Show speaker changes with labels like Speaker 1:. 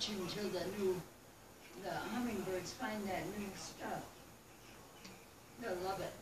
Speaker 1: watch until the new, the hummingbirds find that new stuff. They'll love it.